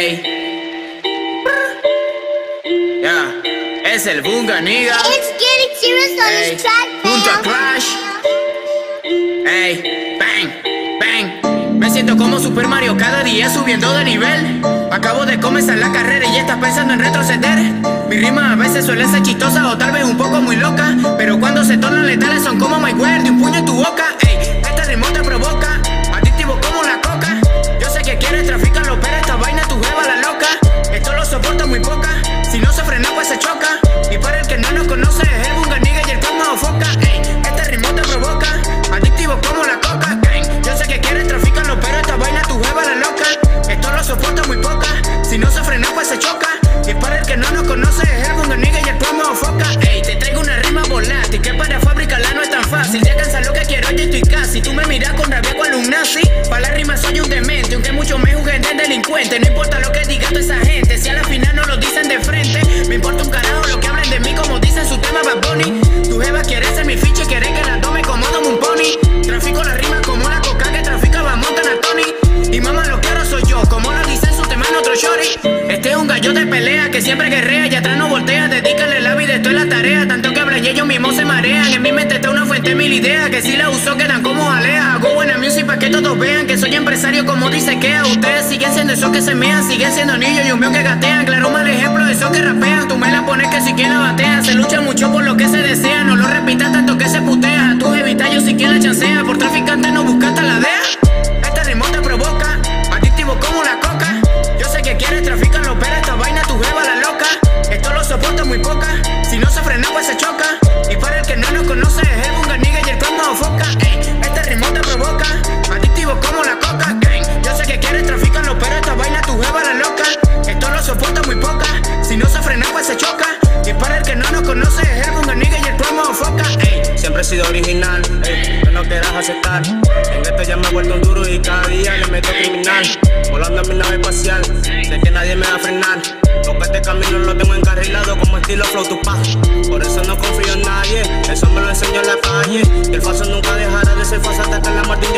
Ey. Ya. Es el Bunga, nigga. It's getting serious on Ey. this track. Ey. Bang. Bang. Me siento como Super Mario cada día subiendo de nivel. Acabo de comenzar la carrera y ya estás pensando en retroceder. Mi rima a veces suele ser chistosa o tal vez un poco muy loca. Pero cuando se tornan letales son como My Word de un puño en tu boca. Ey, este ritmo te provoca, para el bunganiga y el como foca. Ey, este ritmo te provoca, adictivo como la coca. Yo sé que quieres traficarlo, pero esta vaina tu jeva la loca. Esto lo soporta muy poca. Si no se frena, pues se choca. Y para el que no nos conoce, es el bunganiga y el como foca. Ey, te traigo una rima volátil que para fabricarla no es tan fácil. Ya cansa lo que quiero, ya estoy casi. Tú me miras con rabia cual un nazi. Para la rima soy un demente, aunque mucho me juzguen de delincuente. No importa lo que diga toda esa shorty. Este es un gallo de pelea que siempre guerrea y atrás no voltea. Dedícale la vida, esto es la tarea. Tanto que habla y ellos mismos se marean. En mi mente está una fuente mil ideas que si la uso quedan como aleas. Hago buena music para que todos vean que soy empresario como dice que a ustedes siguen siendo esos que se mean, siguen siendo niños y un que gatean. Claro, mal ejemplo de esos que rapean. Tú me la pones que si quien la batea. Se lucha mucho por Si no se frena, pues se choca. Y para el que no nos conoce, es el bunganiga y el como foca. Ey, este ritmo te provoca, adictivo como la coca. Gang. Yo sé que quieres traficarlo, pero esta vaina tu jeva la loca. Esto lo soporta muy poca. Si no se frena, pues se choca. Y para el que no nos conoce, es el bunganiga y el como foca. Ey, Siempre he sido original, ey, no quieras aceptar. En esto ya me he vuelto duro y cada día le meto criminal. Volando en mi nave espacial, sé que nadie me va a frenar.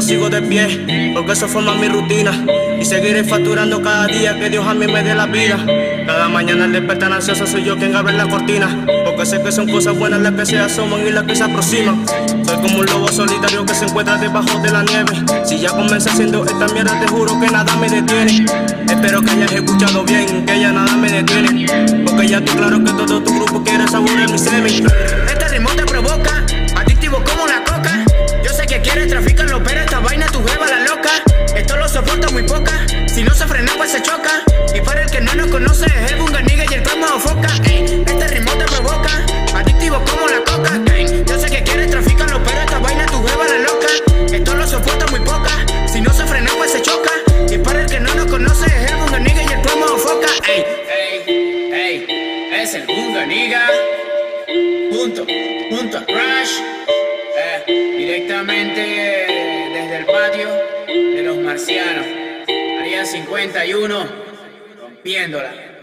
Sigo de pie, porque eso forma mi rutina. Y seguiré facturando cada día que Dios a mí me dé la vida. Cada mañana al despertar ansioso soy yo quien abre la cortina. Porque sé que son cosas buenas las que se asoman y las que se aproximan. Soy como un lobo solitario que se encuentra debajo de la nieve. Si ya comencé haciendo esta mierda, te juro que nada me detiene. Espero que hayas escuchado bien, que ya nada me detiene. Porque ya estoy claro que todo tu grupo quiere saborear mi semen. El bunganiga junto, junto a Crash, eh, directamente desde el patio de los marcianos, área 51, rompiéndola.